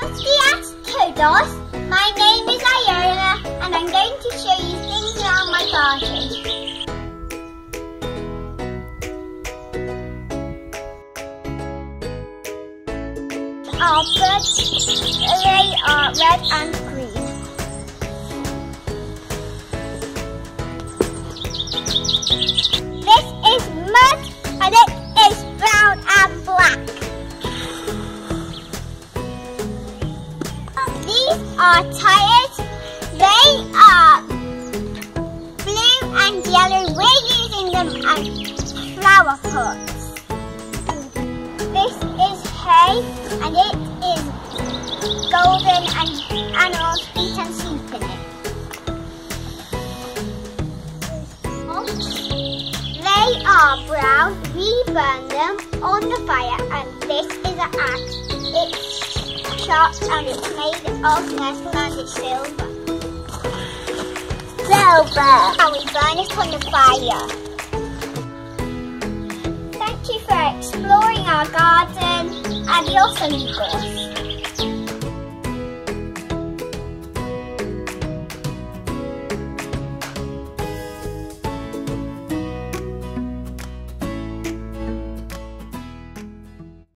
Buenos todos. My name is Iona and I'm going to show you things around my garden. Our birds, they are red and green. This is are tires. They are blue and yellow. We're using them as flower pots. This is hay and it is golden and animals eat and sleep in it. They are brown. We burn them on the fire and this is an axe. Sharp and it's made of and it's silver. Silver! And we burn it on the fire. Thank you for exploring our garden. Adios amigos.